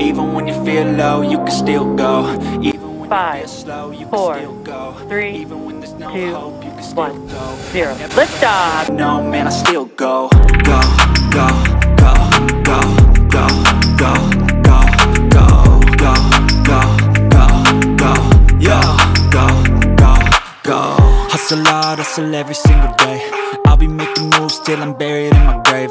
Even when you feel low, you can still go. Even when Five, you feel slow, you four, can still go. three, Even when there's no two, hope, you can still one, go. zero. Liftoff. No, man, I still go. Go, go, go, go, go, go, go, go, go, go, go, go, yo, go, go, go. Hustle hard, hustle every single day. I'll be making moves till I'm buried in my grave.